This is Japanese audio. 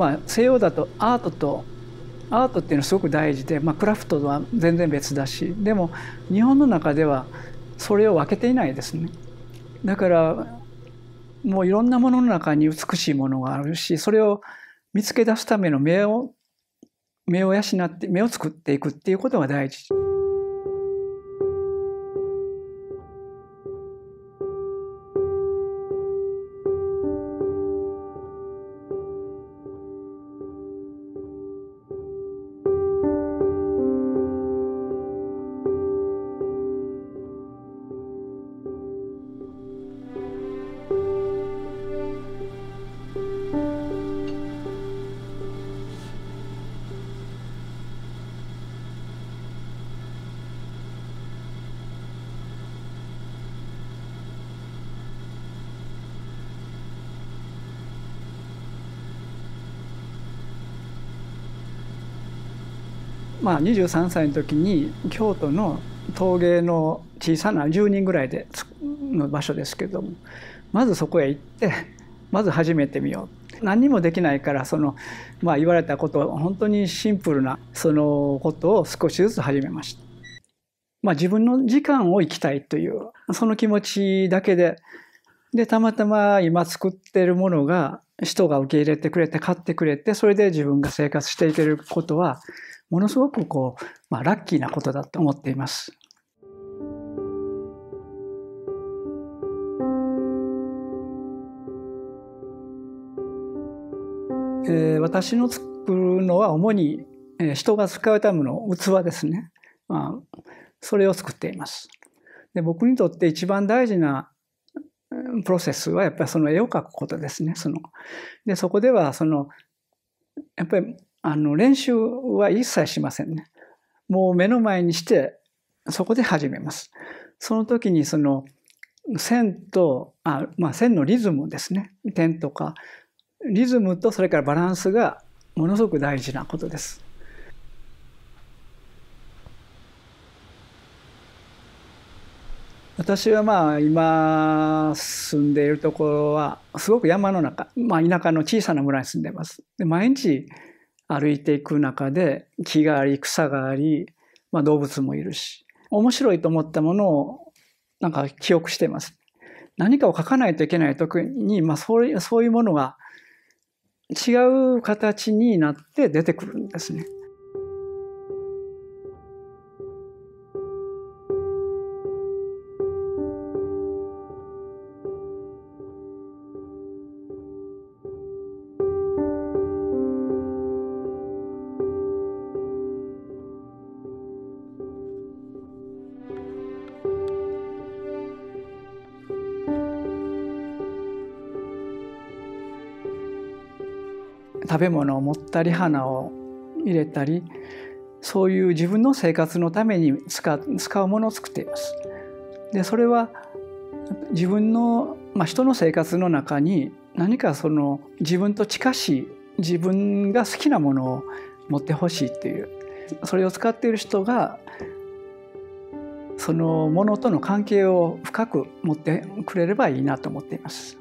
まあ、西洋だとアートとアートっていうのはすごく大事で、まあ、クラフトとは全然別だしでも日本の中ではそれを分けていないですね。だからもういろんなものの中に美しいものがあるしそれを見つけ出すための目を目を養って目を作っていくっていうことが大事。まあ、23歳の時に京都の陶芸の小さな10人ぐらいでの場所ですけどもまずそこへ行ってまず始めてみよう何にもできないからその、まあ、言われたこと本当にシンプルなそのことを少しずつ始めました。まあ、自分の時間を生きたいというその気持ちだけででたまたま今作ってるものが人が受け入れてくれて買ってくれてそれで自分が生活していけることはものすごくこう、まあ、ラッキーなことだと思っています。えー、私の作るのは主に、えー、人が使うための器ですね。まあ、それを作っています。で僕にとって一番大事なプロセスはやっぱりその絵を描くことですね。そのでそこではそのやっぱりあの練習は一切しませんね。もう目の前にしてそこで始めます。その時にその線とあ、まあ、線のリズムですね点とかリズムとそれからバランスがものすごく大事なことです。私はまあ今住んでいるところはすごく山の中、まあ、田舎の小さな村に住んでます。で毎日歩いていく中で木があり草があり、まあ、動物もいるし面白いと思ったものをなんか記憶してます。何かを書かないといけない時に、まあ、そういうそういうものが違う形になって出てくるんですね。食べ物を持ったり花を入れたりそういう自分の生活のために使う使うものを作っています。でそれは自分の、まあ、人の生活の中に何かその自分と近しい自分が好きなものを持ってほしいっていうそれを使っている人がそのものとの関係を深く持ってくれればいいなと思っています。